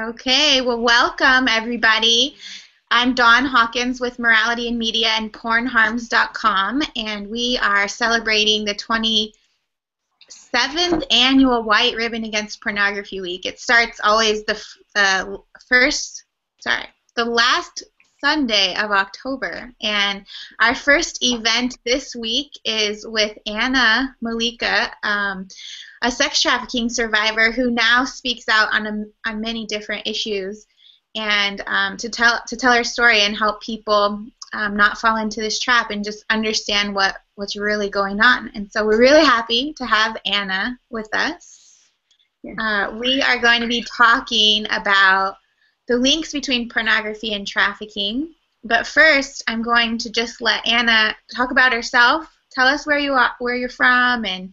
Okay, well, welcome everybody. I'm Dawn Hawkins with Morality and Media and PornHarms.com, and we are celebrating the 27th annual White Ribbon Against Pornography Week. It starts always the uh, first, sorry, the last Sunday of October. And our first event this week is with Anna Malika, um, a sex trafficking survivor who now speaks out on, a, on many different issues and um, to tell to tell her story and help people um, not fall into this trap and just understand what what's really going on. And so we're really happy to have Anna with us. Uh, we are going to be talking about the links between pornography and trafficking. But first, I'm going to just let Anna talk about herself. Tell us where you are, where you're from, and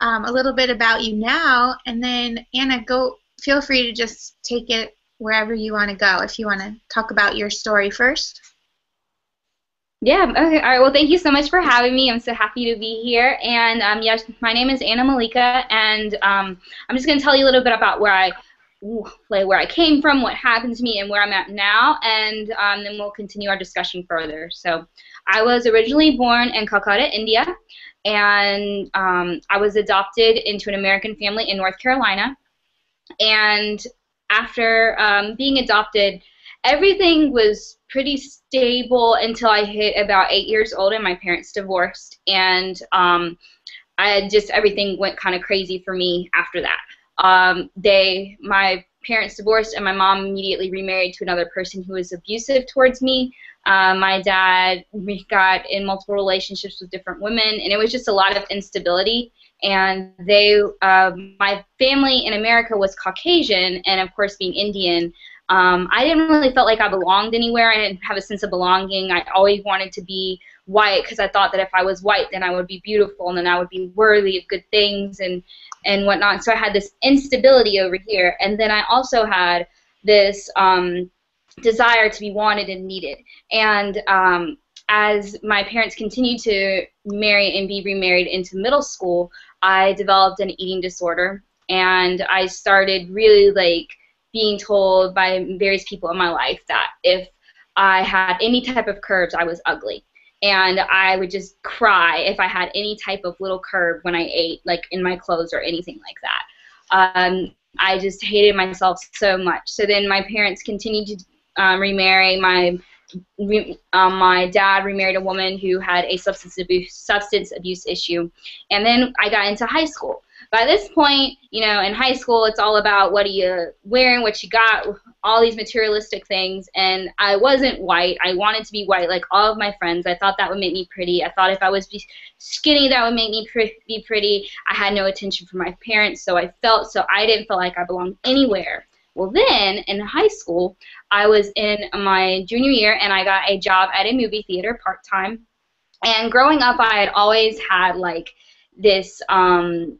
um, a little bit about you now. And then Anna, go. Feel free to just take it wherever you want to go. If you want to talk about your story first. Yeah, okay, all right. Well, thank you so much for having me. I'm so happy to be here. And um, yes, my name is Anna Malika, and um, I'm just going to tell you a little bit about where I like where I came from, what happened to me, and where I'm at now, and um, then we'll continue our discussion further. So, I was originally born in Calcutta, India, and um, I was adopted into an American family in North Carolina. And after um, being adopted, everything was pretty stable until I hit about eight years old, and my parents divorced, and um, I just everything went kind of crazy for me after that. Um, they, my parents divorced, and my mom immediately remarried to another person who was abusive towards me. Uh, my dad we got in multiple relationships with different women, and it was just a lot of instability. And they, uh, my family in America was Caucasian, and of course, being Indian, um, I didn't really felt like I belonged anywhere. I didn't have a sense of belonging. I always wanted to be white because I thought that if I was white, then I would be beautiful and then I would be worthy of good things and and whatnot. So I had this instability over here, and then I also had this um, desire to be wanted and needed. And um, as my parents continued to marry and be remarried into middle school, I developed an eating disorder, and I started really like being told by various people in my life that if I had any type of curves, I was ugly and I would just cry if I had any type of little curve when I ate, like in my clothes or anything like that. Um, I just hated myself so much. So then my parents continued to um, remarry. My um, my dad remarried a woman who had a substance abuse substance abuse issue, and then I got into high school by this point, you know, in high school, it's all about what are you wearing, what you got, all these materialistic things. And I wasn't white. I wanted to be white like all of my friends. I thought that would make me pretty. I thought if I was skinny, that would make me be pretty. I had no attention from my parents, so I felt so I didn't feel like I belonged anywhere. Well, then in high school, I was in my junior year and I got a job at a movie theater part time. And growing up, I had always had like this um,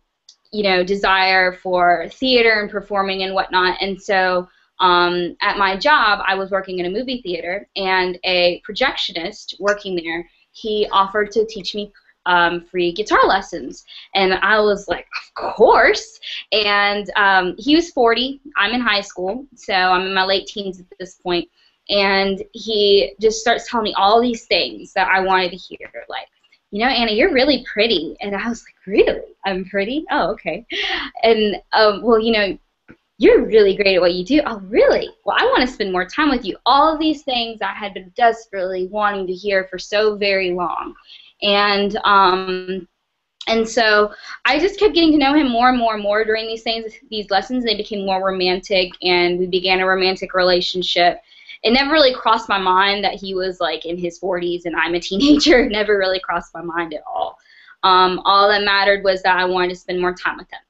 you know, desire for theater and performing and whatnot. And so um, at my job, I was working in a movie theater, and a projectionist working there, he offered to teach me um, free guitar lessons. And I was like, of course. And um, he was 40. I'm in high school, so I'm in my late teens at this point. And he just starts telling me all these things that I wanted to hear, like you know, Anna, you're really pretty. And I was like, really? I'm pretty? Oh, okay. And, um, well, you know, you're really great at what you do. Oh, really? Well, I want to spend more time with you. All of these things I had been desperately wanting to hear for so very long. And, um, and so I just kept getting to know him more and more and more during these things, these lessons. They became more romantic, and we began a romantic relationship it never really crossed my mind that he was like in his 40s and I'm a teenager. It never really crossed my mind at all. Um, all that mattered was that I wanted to spend more time with him.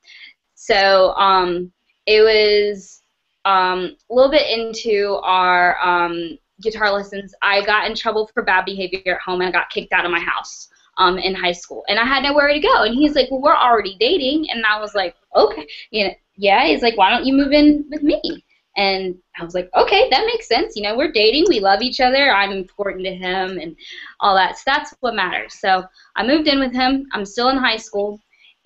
So um, it was um, a little bit into our um, guitar lessons. I got in trouble for bad behavior at home and I got kicked out of my house. Um, in high school, and I had nowhere to go. And he's like, "Well, we're already dating," and I was like, "Okay, you know, yeah." He's like, "Why don't you move in with me?" And I was like, okay, that makes sense. You know, we're dating, we love each other, I'm important to him, and all that. So that's what matters. So I moved in with him. I'm still in high school,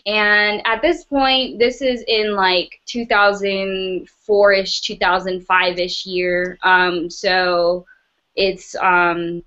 And at this point, this is in like 2004-ish, 2005-ish year. Um, so it's um,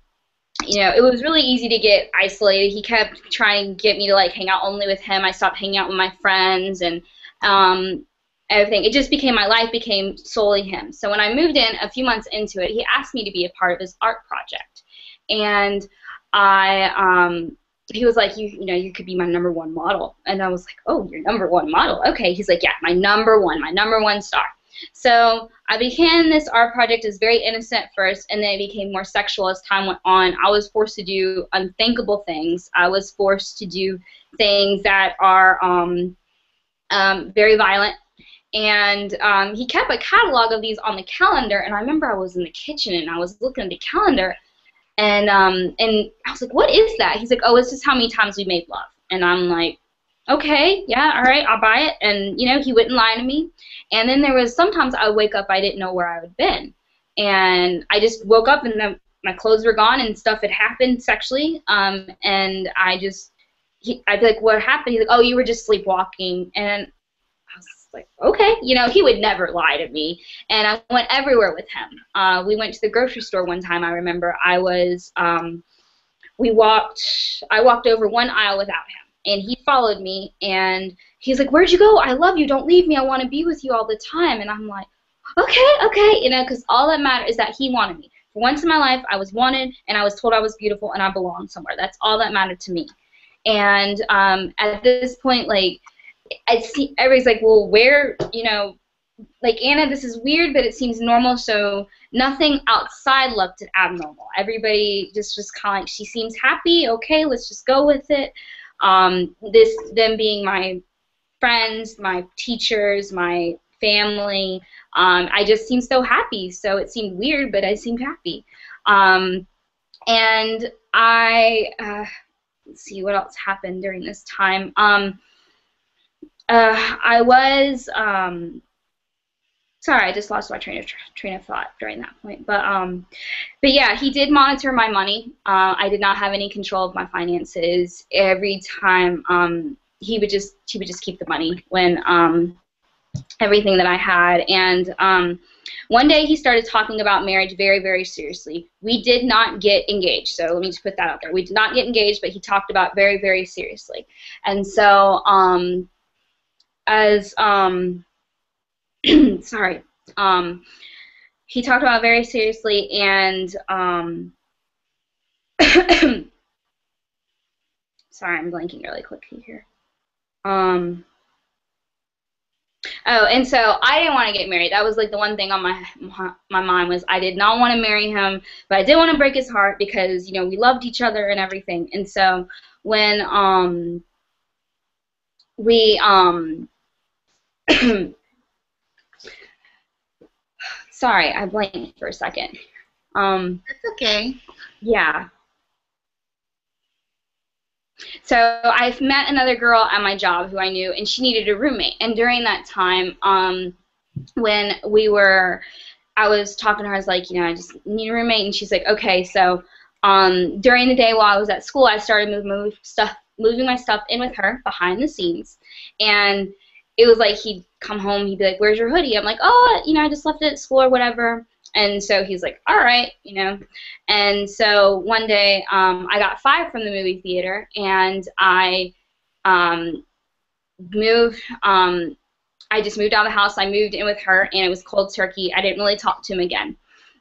you know, it was really easy to get isolated. He kept trying to get me to like hang out only with him. I stopped hanging out with my friends and um, everything. It just became my life became solely him. So when I moved in a few months into it, he asked me to be a part of his art project, and I um, he was like, you, you know, you could be my number one model. And I was like, oh, your number one model. Okay. He's like, yeah, my number one, my number one star. So I began this art project as very innocent first, and then it became more sexual as time went on. I was forced to do unthinkable things. I was forced to do things that are um, um, very violent. And um, he kept a catalog of these on the calendar, and I remember I was in the kitchen and I was looking at the calendar, and um, and I was like, "What is that?" He's like, "Oh, it's just how many times we made love." And I'm like, "Okay, yeah, all right, I'll buy it." And you know, he wouldn't lie to me. And then there was sometimes I would wake up, I didn't know where I had been, and I just woke up and the, my clothes were gone and stuff had happened sexually. Um, and I just, he, I'd be like, "What happened?" He's like, "Oh, you were just sleepwalking." And like, okay, you know, he would never lie to me. And I went everywhere with him. Uh, we went to the grocery store one time. I remember I was, um, we walked, I walked over one aisle without him, and he followed me, and he's like, where'd you go? I love you. Don't leave me. I want to be with you all the time. And I'm like, okay, okay, you know, because all that mattered is that he wanted me. For once in my life, I was wanted, and I was told I was beautiful, and I belonged somewhere. That's all that mattered to me. And um, at this point, like, I see everybody's like, well, where, you know, like Anna, this is weird, but it seems normal. So nothing outside looked abnormal. Everybody just was kind of like, she seems happy. Okay, let's just go with it. Um, this them being my friends, my teachers, my family. Um, I just seemed so happy. So it seemed weird, but I seemed happy. Um, and I uh, let's see what else happened during this time. Um, uh, I was um, sorry, I just lost my train of train of thought during that point. But um, but yeah, he did monitor my money. Uh, I did not have any control of my finances. Every time um, he would just he would just keep the money when um, everything that I had. And um, one day he started talking about marriage very very seriously. We did not get engaged, so let me just put that out there. We did not get engaged, but he talked about very very seriously. And so um, as um, sorry, um, he talked about very seriously and um, sorry, I'm blanking really quickly here. Um, oh, and so I didn't want to get married. That was like the one thing on my my mind was I did not want to marry him, but I did want to break his heart because you know we loved each other and everything. And so when um we um Sorry, I blanked for a second. Um, That's okay. Yeah. So I've met another girl at my job who I knew, and she needed a roommate. And during that time, um, when we were, I was talking to her. I was like, you know, I just need a roommate, and she's like, okay. So um, during the day while I was at school, I started moving stuff, moving my stuff in with her behind the scenes, and it was like he'd come home, he'd be like, "Where's your hoodie?" I'm like, "Oh, you know, I just left it at school or whatever." And so he's like, "All right," you know. And so one day, um, I got fired from the movie theater, and I um, moved. Um, I just moved out of the house. I moved in with her, and it was cold turkey. I didn't really talk to him again.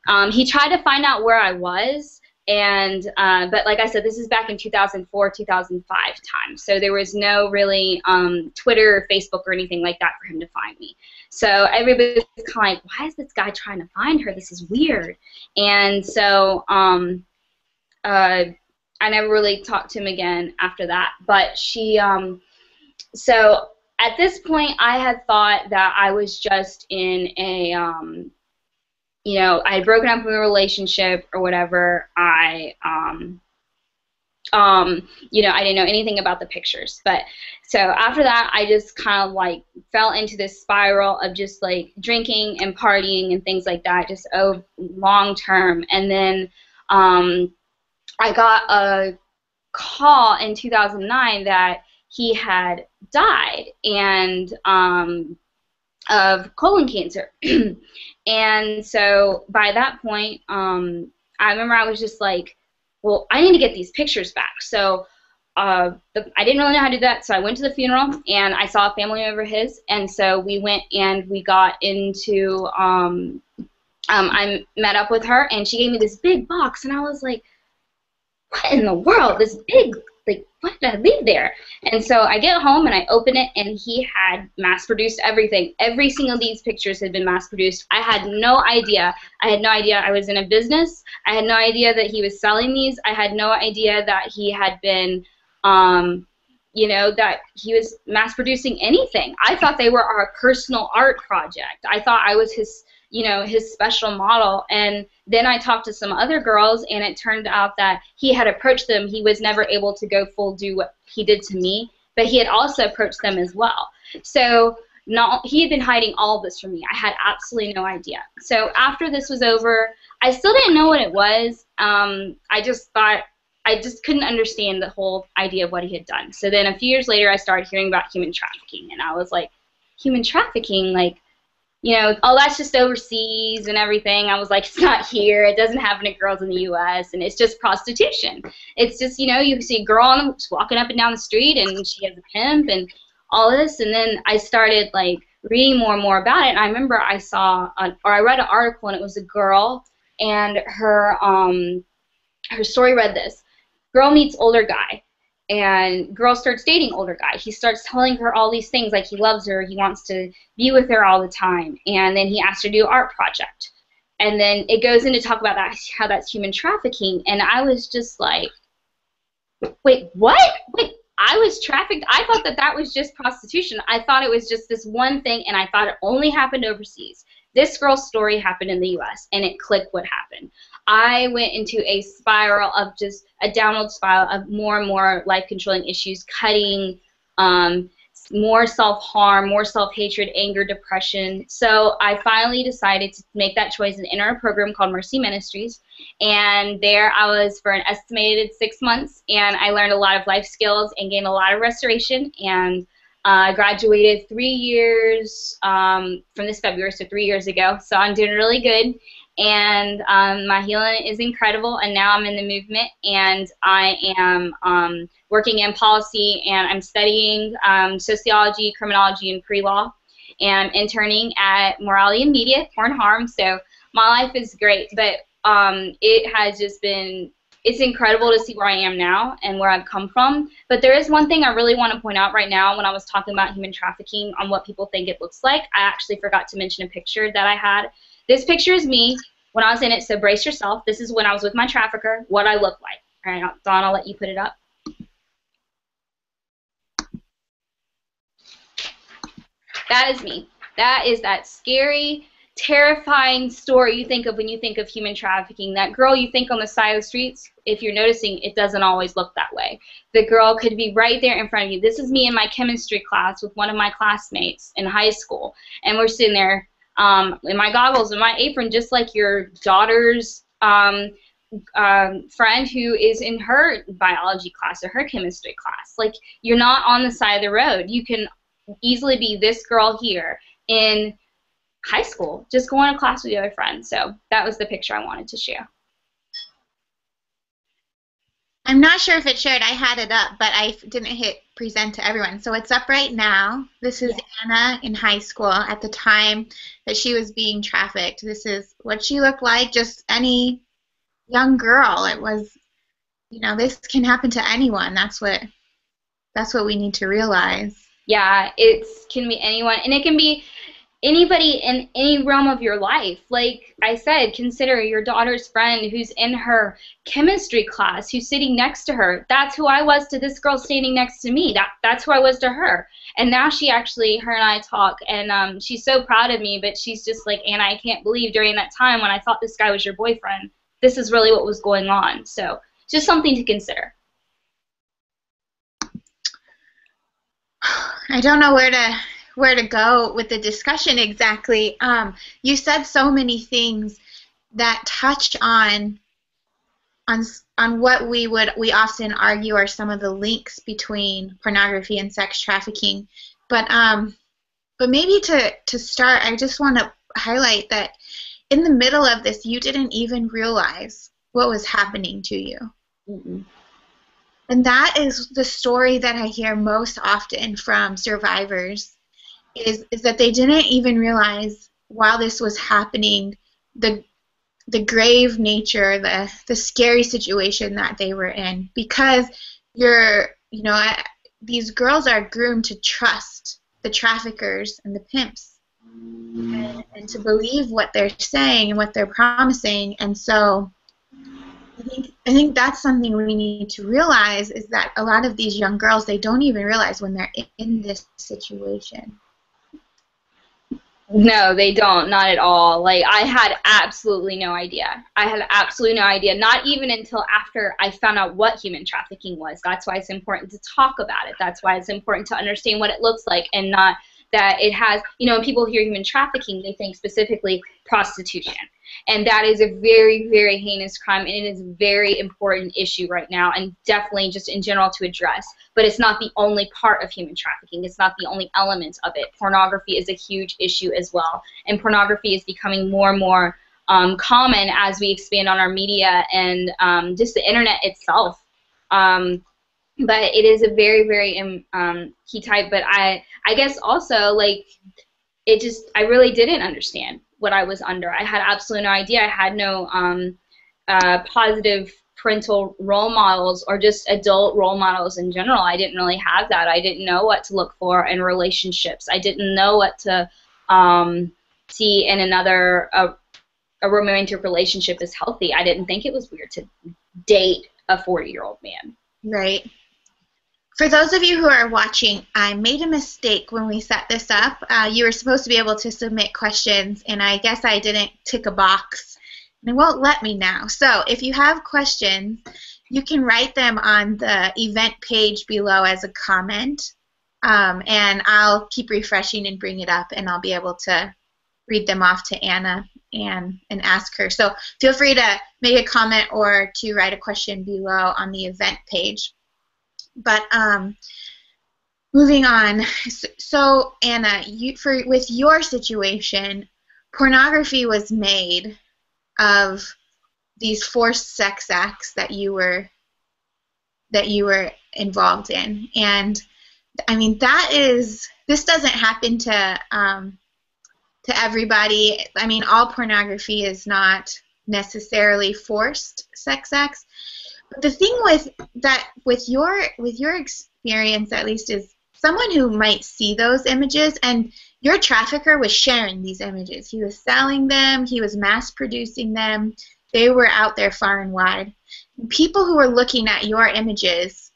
Um, he tried to find out where I was, and uh, but like I said, this is back in 2004, 2005 time. So there was no really um, Twitter, Facebook, or anything like that for him to find me. So everybody's kind of like, why is this guy trying to find her? This is weird. And so um, uh, I never really talked to him again after that. But she, um, so at this point, I had thought that I was just in a um, you know, I had broken up with a relationship or whatever. I, um, um, you know, I didn't know anything about the pictures. But so after that, I just kind of like fell into this spiral of just like drinking and partying and things like that, just oh, long term. And then um, I got a call in 2009 that he had died and um, of colon cancer. and so by that point, um, I remember I was just like, well, I need to get these pictures back. So uh, the, I didn't really know how to do that, so I went to the funeral and I saw a family member of his, and so we went and we got into. Um, um, I met up with her, and she gave me this big box, and I was like, "What in the world? This big like what did I leave there? And so I get home and I open it and he had mass produced everything. Every single of these pictures had been mass produced. I had no idea. I had no idea I was in a business. I had no idea that he was selling these. I had no idea that he had been um, you know, that he was mass producing anything. I thought they were our personal art project. I thought I was his you know, his special model. And then I talked to some other girls, and it turned out that he had approached them. He was never able to go full do what he did to me, but he had also approached them as well. So not, he had been hiding all this from me. I had absolutely no idea. So after this was over, I still didn't know what it was. Um, I just thought I just couldn't understand the whole idea of what he had done. So then a few years later, I started hearing about human trafficking, and I was like, human trafficking, like you know, oh, that's just overseas and everything. I was like, it's not here. It doesn't happen to girls in the U.S. and it's just prostitution. It's just, you know, you see a girl on, walking up and down the street and she has a pimp and all this. And then I started like reading more and more about it. And I remember I saw, an, or I read an article and it was a girl and her, um, her story read this: girl meets older guy and girl starts dating older guy. He starts telling her all these things like he loves her, he wants to be with her all the time, and then he asks her to do art project. And then it goes into talk about that how that's human trafficking, and I was just like, wait, what? Wait, I was trafficked. I thought that that was just prostitution. I thought it was just this one thing, and I thought it only happened overseas. This girl's story happened in the U.S., and it clicked what happened. I went into a spiral of just a downward spiral of more and more life controlling issues, cutting, um, more self harm, more self hatred, anger, depression. So I finally decided to make that choice and enter a program called Mercy Ministries. And there I was for an estimated six months, and I learned a lot of life skills and gained a lot of restoration. And I uh, graduated three years um, from this February, so three years ago. So I'm doing really good and um, my healing is incredible. And now I'm in the movement, and I am um, working in policy, and I'm studying um, sociology, criminology, and pre-law, and interning at Morality and Media, Porn Harm. So my life is great, but um, it has just been it's incredible to see where I am now and where I've come from. But there is one thing I really want to point out right now when I was talking about human trafficking on what people think it looks like. I actually forgot to mention a picture that I had this picture is me when I was in it, so brace yourself. This is when I was with my trafficker, what I look like. All right, Dawn, I'll let you put it up. That is me. That is that scary, terrifying story you think of when you think of human trafficking. That girl you think on the side of the streets, if you're noticing, it doesn't always look that way. The girl could be right there in front of you. This is me in my chemistry class with one of my classmates in high school, and we're sitting there um, in my goggles and my apron, just like your daughter's um, um, friend who is in her biology class or her chemistry class. Like you're not on the side of the road. You can easily be this girl here in high school, just going to class with your other friends. So that was the picture I wanted to share. I'm not sure if it shared. I had it up, but I didn't hit present to everyone. So it's up right now. This is yeah. Anna in high school at the time that she was being trafficked. This is what she looked like, just any young girl. It was, you know, this can happen to anyone. That's what that's what we need to realize. Yeah, it can be anyone, and it can be anybody in any realm of your life. Like I said, consider your daughter's friend who's in her chemistry class, who's sitting next to her. That's who I was to this girl standing next to me. That that's who I was to her. And now she actually, her and I talk, and um, she's so proud of me. But she's just like, Anna, I can't believe during that time when I thought this guy was your boyfriend, this is really what was going on. So just something to consider. I don't know where to where to go with the discussion exactly. Um, you said so many things that touch on on on what we would we often argue are some of the links between pornography and sex trafficking. But um, but maybe to to start, I just want to highlight that in the middle of this, you didn't even realize what was happening to you. Mm-mm. And that is the story that I hear most often from survivors is, is that they didn't even realize while this was happening the the grave nature, the the scary situation that they were in because you're you know these girls are groomed to trust the traffickers and the pimps and, and to believe what they're saying and what they're promising and so I think I think that's something we need to realize is that a lot of these young girls they don't even realize when they're in this situation. No, they don't. Not at all. Like I had absolutely no idea. I had absolutely no idea. Not even until after I found out what human trafficking was. That's why it's important to talk about it. That's why it's important to understand what it looks like and not that it has, you know, when people hear human trafficking, they think specifically prostitution. And that is a very, very heinous crime, and it is a very important issue right now, and definitely just in general to address. But it's not the only part of human trafficking, it's not the only element of it. Pornography is a huge issue as well, and pornography is becoming more and more um, common as we expand on our media and um, just the internet itself. Um, but it is a very very um, um, key type but i i guess also like it just i really didn't understand what i was under. I had absolutely no idea. I had no um, uh, positive parental role models or just adult role models in general. I didn't really have that. I didn't know what to look for in relationships. I didn't know what to um, see in another a, a romantic relationship as healthy. I didn't think it was weird to date a 40 year old man. Right for those of you who are watching, I made a mistake when we set this up. Uh, you were supposed to be able to submit questions, and I guess I didn't tick a box. And it won't let me now. So if you have questions, you can write them on the event page below as a comment, um, and I'll keep refreshing and bring it up, and I'll be able to read them off to Anna and, and ask her. So feel free to make a comment or to write a question below on the event page. But um, moving on. So Anna, you for with your situation, pornography was made of these forced sex acts that you were that you were involved in, and I mean that is this doesn't happen to um, to everybody. I mean, all pornography is not necessarily forced sex acts, the thing with that with your with your experience at least is someone who might see those images and your trafficker was sharing these images. He was selling them he was mass producing them. They were out there far and wide. People who were looking at your images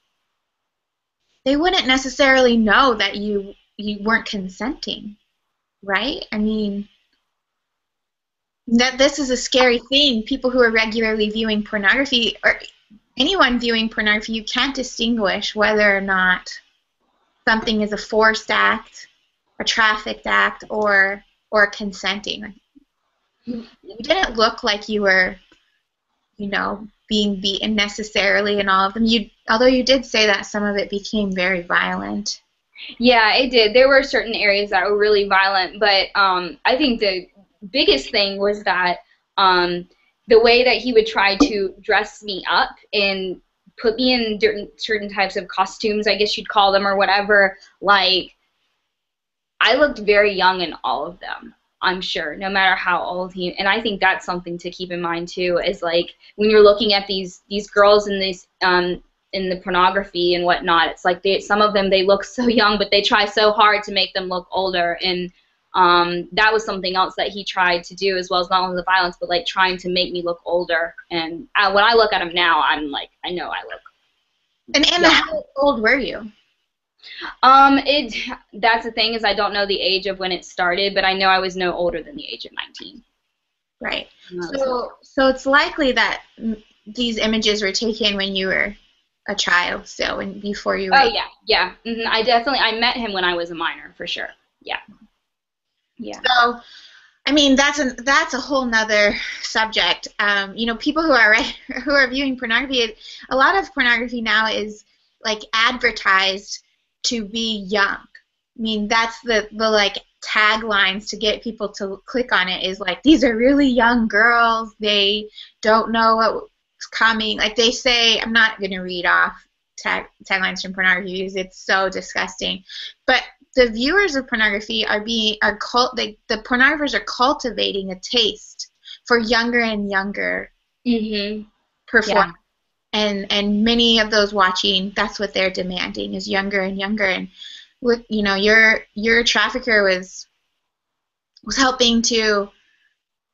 they wouldn't necessarily know that you you weren't consenting right? I mean that this is a scary thing. People who are regularly viewing pornography or anyone viewing pornography, you can't distinguish whether or not something is a forced act, a trafficked act, or or consenting. You, you didn't look like you were, you know, being beaten necessarily in all of them. You, although you did say that some of it became very violent. Yeah, it did. There were certain areas that were really violent, but um, I think the biggest thing was that um, the way that he would try to dress me up and put me in certain types of costumes, I guess you'd call them or whatever, like I looked very young in all of them. I'm sure, no matter how old he. And I think that's something to keep in mind too. Is like when you're looking at these these girls in these um, in the pornography and whatnot. It's like they some of them they look so young, but they try so hard to make them look older. And um, that was something else that he tried to do as well as not only the violence but like trying to make me look older. And uh, when i look at him now i'm like i know i look and anna how old were you? Um it that's the thing is i don't know the age of when it started but i know i was no older than the age of 19 right. So so it's likely that these images were taken when you were a child still when before you were oh yeah. Yeah. Mm-hmm. i definitely i met him when i was a minor for sure. Yeah yeah. So, I mean, that's a that's a whole nother subject. Um, you know, people who are who are viewing pornography, a lot of pornography now is like advertised to be young. I mean, that's the the like taglines to get people to click on it is like these are really young girls. They don't know what's coming. Like they say, I'm not gonna read off tag taglines from pornography it's so disgusting, but the viewers of pornography are being are cult they, the pornographers are cultivating a taste for younger and younger mm-hmm. performers. Yeah. And and many of those watching, that's what they're demanding is younger and younger. And with you know your your trafficker was was helping to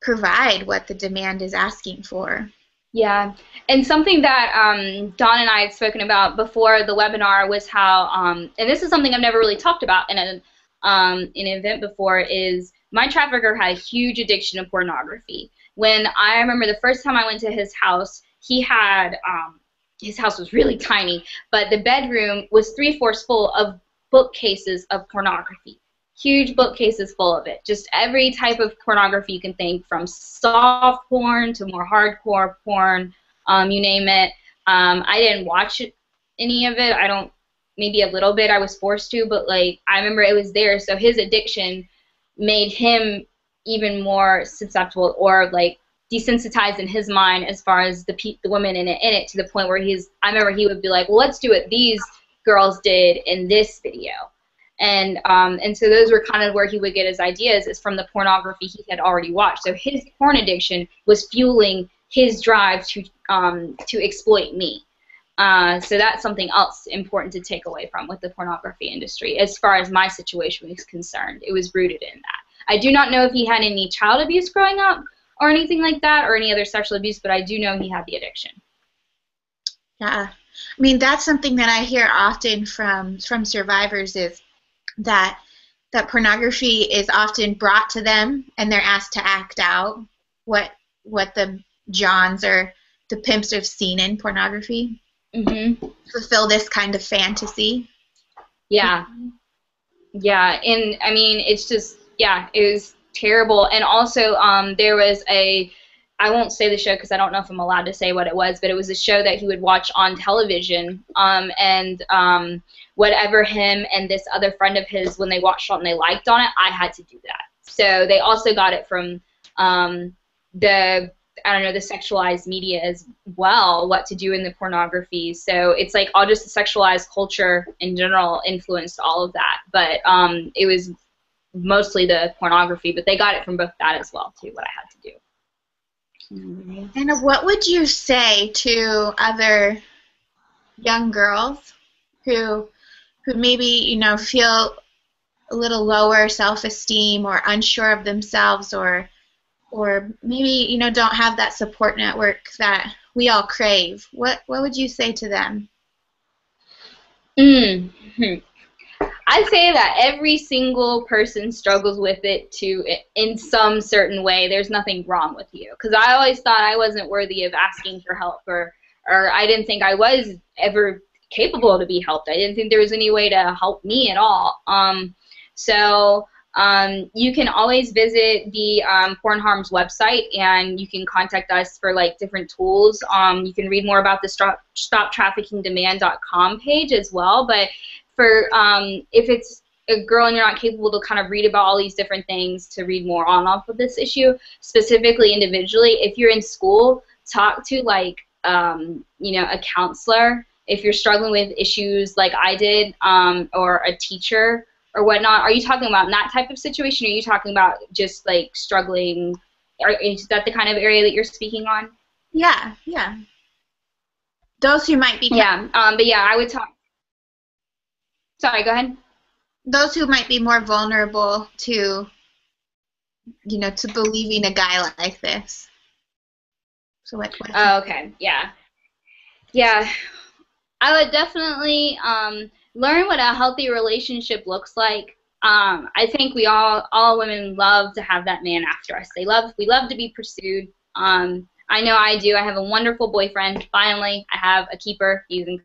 provide what the demand is asking for. Yeah, and something that um, Dawn and I had spoken about before the webinar was how, um, and this is something I've never really talked about in a um, in an event before, is my trafficker had a huge addiction to pornography. When I remember the first time I went to his house, he had um, his house was really tiny, but the bedroom was three fourths full of bookcases of pornography huge bookcases full of it. Just every type of pornography you can think, from soft porn to more hardcore porn, um, you name it. Um, I didn't watch any of it. I don't, maybe a little bit. I was forced to, but like I remember it was there. So his addiction made him even more susceptible or like desensitized in his mind as far as the pe- the women in it in it to the point where he's. I remember he would be like, well, let's do what these girls did in this video and um, and so those were kind of where he would get his ideas is from the pornography he had already watched. So his porn addiction was fueling his drive to um, to exploit me. Uh, so that's something else important to take away from with the pornography industry, as far as my situation was concerned. It was rooted in that. I do not know if he had any child abuse growing up or anything like that, or any other sexual abuse, but I do know he had the addiction. Yeah, I mean that's something that I hear often from from survivors is that that pornography is often brought to them and they're asked to act out what what the Johns or the pimps have seen in pornography. Mm-hmm. Fulfill this kind of fantasy. Yeah. Yeah, and I mean it's just yeah, it was terrible. And also, um, there was a I won't say the show because I don't know if I'm allowed to say what it was, but it was a show that he would watch on television. Um, and um, whatever him and this other friend of his, when they watched something they liked on it, I had to do that. So they also got it from um, the I don't know the sexualized media as well, what to do in the pornography. So it's like all just the sexualized culture in general influenced all of that. But um, it was mostly the pornography, but they got it from both that as well too. What I had to do. And what would you say to other young girls who who maybe, you know, feel a little lower self-esteem or unsure of themselves or or maybe, you know, don't have that support network that we all crave. What what would you say to them? Mm. I say that every single person struggles with it to in some certain way. There's nothing wrong with you because I always thought I wasn't worthy of asking for help or or I didn't think I was ever capable to be helped. I didn't think there was any way to help me at all. Um, so um, you can always visit the um, Porn Harms website and you can contact us for like different tools. Um, you can read more about the Stop, StopTraffickingDemand.com page as well. But for um, if it's a girl and you're not capable to kind of read about all these different things to read more on off of this issue, specifically individually, if you're in school, talk to like um, you know a counselor if you're struggling with issues like I did, um, or a teacher or whatnot, are you talking about that type of situation? Or are you talking about just like struggling? Are, is that the kind of area that you're speaking on? Yeah, yeah. Those who might be. Yeah, um, but yeah, I would talk. Sorry, go ahead. Those who might be more vulnerable to, you know, to believing a guy like this. So what? what oh, okay. Yeah. Yeah. I would definitely um, learn what a healthy relationship looks like. Um, I think we all, all women love to have that man after us. They love, we love to be pursued. Um, I know I do. I have a wonderful boyfriend. Finally, I have a keeper. He's in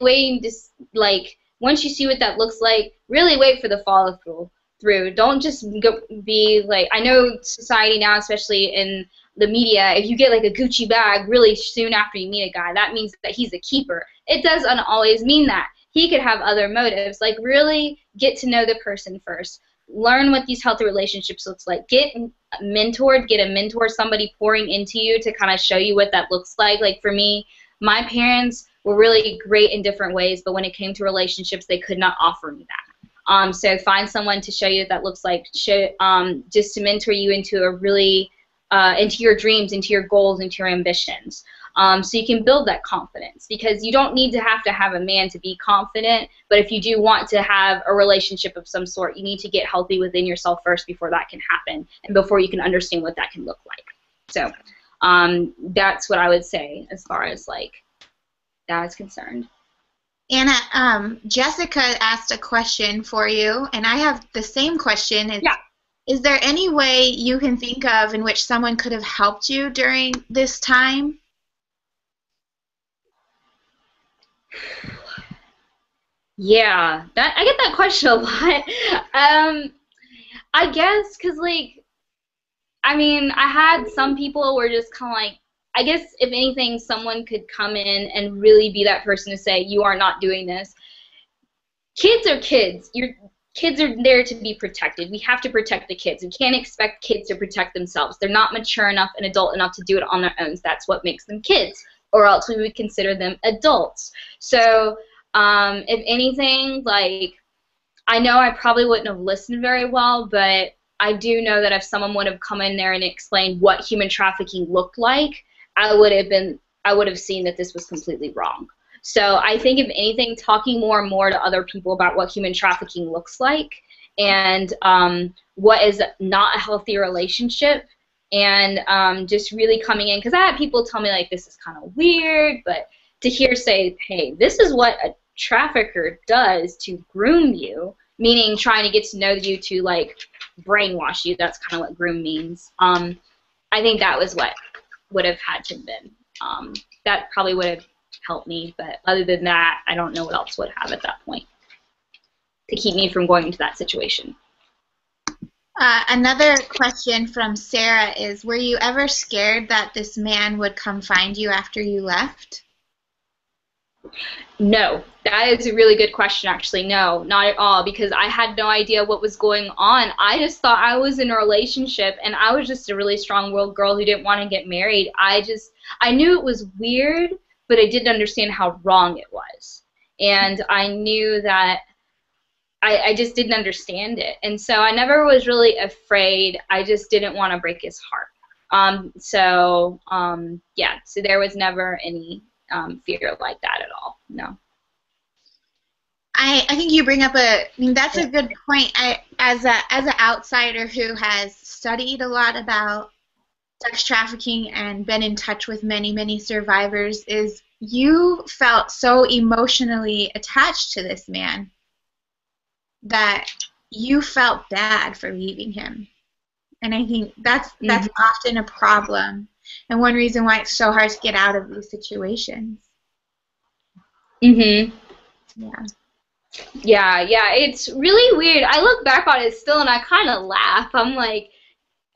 waiting to like once you see what that looks like, really wait for the follow through. Through. Don't just go, be like. I know society now, especially in the media, if you get like a Gucci bag really soon after you meet a guy, that means that he's a keeper. It doesn't always mean that. He could have other motives. Like really get to know the person first. Learn what these healthy relationships looks like. Get mentored, get a mentor, somebody pouring into you to kind of show you what that looks like. Like for me, my parents were really great in different ways, but when it came to relationships, they could not offer me that. Um, so find someone to show you that looks like, show, um, just to mentor you into a really, uh, into your dreams, into your goals, into your ambitions. Um, so you can build that confidence because you don't need to have to have a man to be confident, but if you do want to have a relationship of some sort, you need to get healthy within yourself first before that can happen and before you can understand what that can look like. So um, that's what I would say as far as like that is concerned. Anna, um, Jessica asked a question for you, and I have the same question. It's, yeah. Is there any way you can think of in which someone could have helped you during this time? Yeah, that I get that question a lot. Um, I guess because like, I mean, I had some people were just kind of like, I guess if anything, someone could come in and really be that person to say, you are not doing this. Kids are kids. Your kids are there to be protected. We have to protect the kids. We can't expect kids to protect themselves. They're not mature enough and adult enough to do it on their own. So That's what makes them kids, or else we would consider them adults. So, um, if anything, like, I know I probably wouldn't have listened very well, but I do know that if someone would have come in there and explained what human trafficking looked like, I would have been I would have seen that this was completely wrong. So I think if anything, talking more and more to other people about what human trafficking looks like and um, what is not a healthy relationship and um, just really coming in because I had people tell me like this is kind of weird, but to hear say, hey, this is what a trafficker does to groom you, meaning trying to get to know you to like brainwash you. That's kind of what groom means. Um, I think that was what would have had to been. Um, that probably would have helped me, but other than that, I don't know what else would have at that point to keep me from going into that situation. Uh, another question from Sarah is Were you ever scared that this man would come find you after you left? No, that is a really good question, actually. No, not at all, because I had no idea what was going on. I just thought I was in a relationship, and I was just a really strong willed girl who didn't want to get married. I just, I knew it was weird, but I didn't understand how wrong it was. And I knew that I, I just didn't understand it. And so I never was really afraid. I just didn't want to break his heart. Um, so, um, yeah, so there was never any um, fear like that at all. No. I, I think you bring up a I mean that's a good point. I as a as an outsider who has studied a lot about sex trafficking and been in touch with many many survivors is you felt so emotionally attached to this man that you felt bad for leaving him. And I think that's that's mm-hmm. often a problem and one reason why it's so hard to get out of these situations. Mhm. Yeah. Yeah, yeah, it's really weird. I look back on it still and I kind of laugh. I'm like,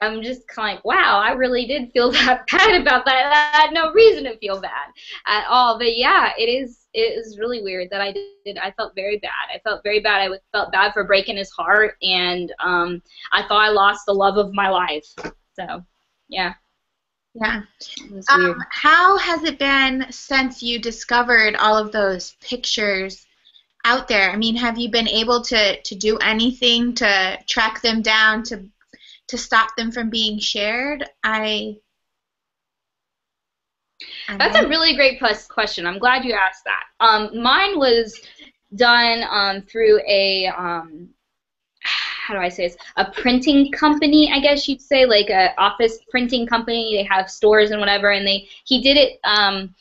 I'm just kind of like, wow, I really did feel that bad about that. I had no reason to feel bad at all. But yeah, it is it is really weird that I did. I felt very bad. I felt very bad. I felt bad for breaking his heart, and um, I thought I lost the love of my life. So, yeah. Yeah. Um, how has it been since you discovered all of those pictures out there? I mean, have you been able to, to do anything to track them down to to stop them from being shared? I. I That's know. a really great question. I'm glad you asked that. Um, mine was done um, through a um, how do I say this? A printing company, I guess you'd say, like a office printing company. They have stores and whatever, and they he did it. Um,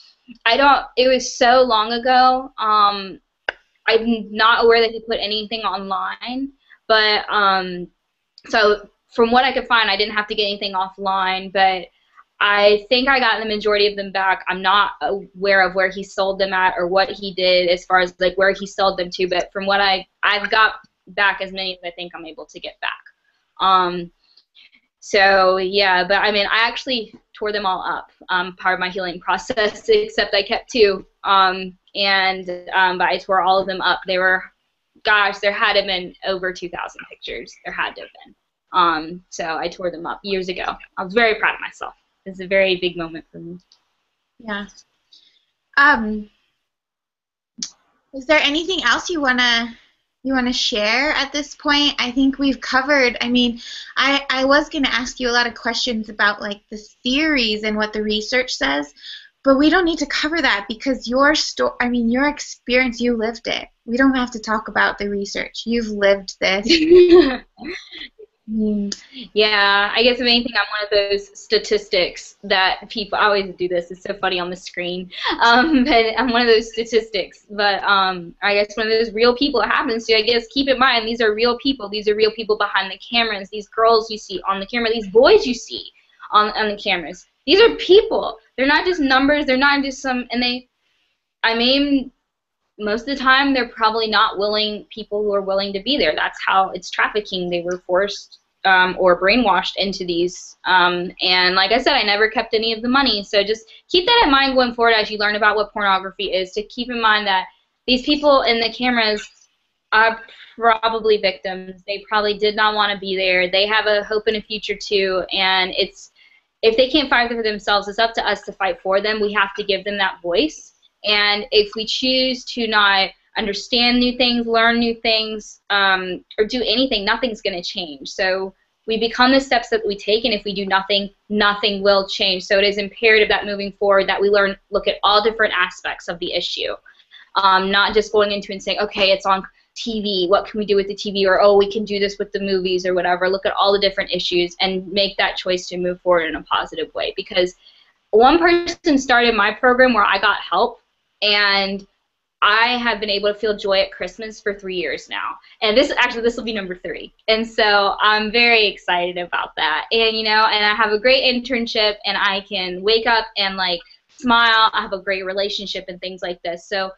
I don't. It was so long ago. Um, I'm not aware that he put anything online, but um, so from what I could find, I didn't have to get anything offline. But I think I got the majority of them back. I'm not aware of where he sold them at or what he did as far as like where he sold them to, but from what I I've got back as many as I think I'm able to get back. Um, so yeah, but I mean, I actually tore them all up. Um, part of my healing process, except I kept two. Um, and um, but I tore all of them up. They were, gosh, there had to have been over 2,000 pictures. There had to have been. Um, so I tore them up years ago. I was very proud of myself. It's a very big moment for me. Yeah. Um. Is there anything else you wanna you want to share at this point? I think we've covered. I mean, I, I was going to ask you a lot of questions about like the theories and what the research says, but we don't need to cover that because your story, I mean, your experience, you lived it. We don't have to talk about the research. You've lived this. Mm. Yeah, I guess the main thing I'm one of those statistics that people I always do this. It's so funny on the screen, um, but I'm one of those statistics. But um, I guess one of those real people it happens to. I guess keep in mind these are real people. These are real people behind the cameras. These girls you see on the camera. These boys you see on on the cameras. These are people. They're not just numbers. They're not just some. And they, I mean, most of the time they're probably not willing people who are willing to be there. That's how it's trafficking. They were forced um, or brainwashed into these. Um, and like I said, I never kept any of the money. So just keep that in mind going forward as you learn about what pornography is. To keep in mind that these people in the cameras are probably victims. They probably did not want to be there. They have a hope and a future too. And it's if they can't fight for themselves, it's up to us to fight for them. We have to give them that voice. And if we choose to not understand new things, learn new things, um, or do anything, nothing's going to change. So we become the steps that we take, and if we do nothing, nothing will change. So it is imperative that moving forward that we learn, look at all different aspects of the issue, um, not just going into and saying, okay, it's on TV, what can we do with the TV, or oh, we can do this with the movies or whatever. Look at all the different issues and make that choice to move forward in a positive way. Because one person started my program where I got help, and I have been able to feel joy at Christmas for three years now, and this actually this will be number three, and so I'm very excited about that. And you know, and I have a great internship, and I can wake up and like smile. I have a great relationship and things like this. So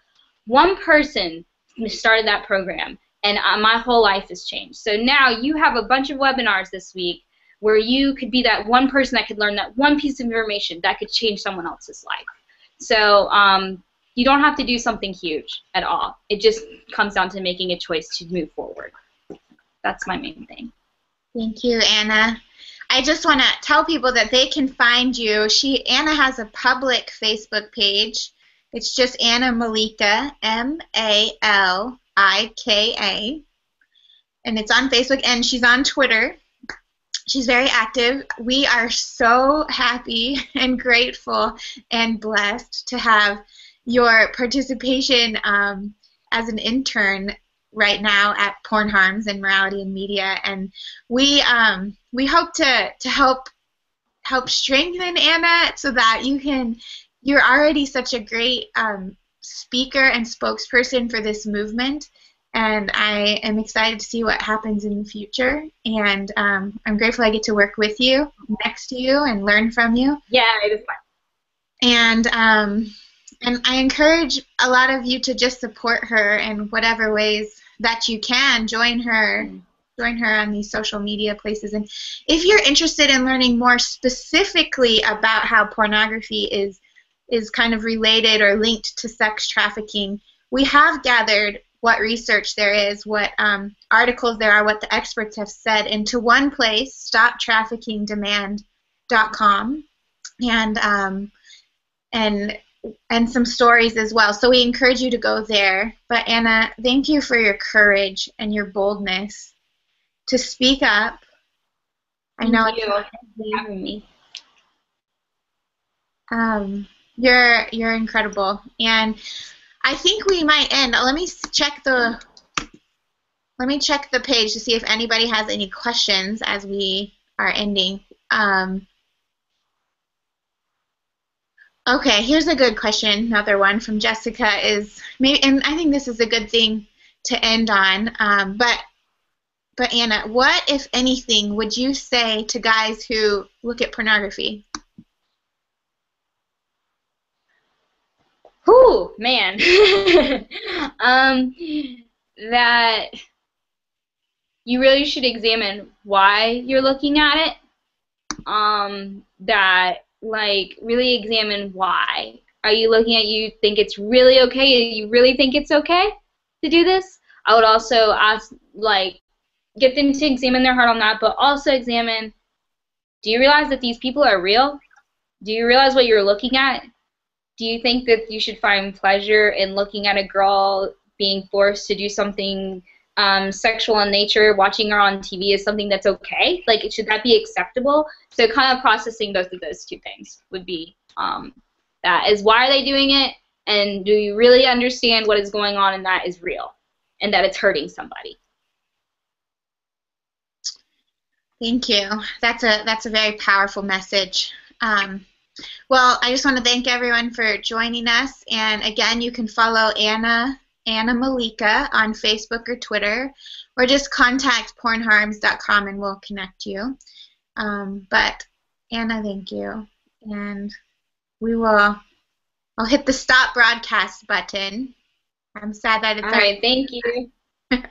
one person started that program, and uh, my whole life has changed. So now you have a bunch of webinars this week where you could be that one person that could learn that one piece of information that could change someone else's life. So um, you don't have to do something huge at all. It just comes down to making a choice to move forward. That's my main thing. Thank you, Anna. I just want to tell people that they can find you. She Anna has a public Facebook page. It's just Anna Malika, M A L I K A, and it's on Facebook and she's on Twitter. She's very active. We are so happy and grateful and blessed to have your participation um, as an intern right now at Porn Harms and Morality in Media, and we um, we hope to to help help strengthen Anna so that you can. You're already such a great um, speaker and spokesperson for this movement, and I am excited to see what happens in the future. And um, I'm grateful I get to work with you, next to you, and learn from you. Yeah, it is fun. And um, and I encourage a lot of you to just support her in whatever ways that you can. Join her. Join her on these social media places. And if you're interested in learning more specifically about how pornography is is kind of related or linked to sex trafficking, we have gathered what research there is, what um, articles there are, what the experts have said into one place, stoptraffickingdemand.com. And um, and and some stories as well. So we encourage you to go there. But Anna, thank you for your courage and your boldness to speak up. Thank I know you for having me. Um, you're you're incredible, and I think we might end. Let me check the let me check the page to see if anybody has any questions as we are ending. Um, Okay, here's a good question. Another one from Jessica is maybe, and I think this is a good thing to end on. Um, but but Anna, what if anything would you say to guys who look at pornography? Whoo, man. um, that you really should examine why you're looking at it. Um, that like really examine why. Are you looking at you think it's really okay? You really think it's okay to do this? I would also ask like get them to examine their heart on that, but also examine do you realize that these people are real? Do you realize what you're looking at? Do you think that you should find pleasure in looking at a girl being forced to do something um, sexual in nature, watching her on TV is something that's okay? Like, should that be acceptable? So, kind of processing both of those two things would be um, that is why are they doing it, and do you really understand what is going on and that is real, and that it's hurting somebody? Thank you. That's a that's a very powerful message. Um, well, I just want to thank everyone for joining us. And again, you can follow Anna Anna Malika on Facebook or Twitter, or just contact pornharms.com and we'll connect you. Um, but Anna, thank you, and we will. I'll hit the stop broadcast button. I'm sad that it's. All right. Thank you.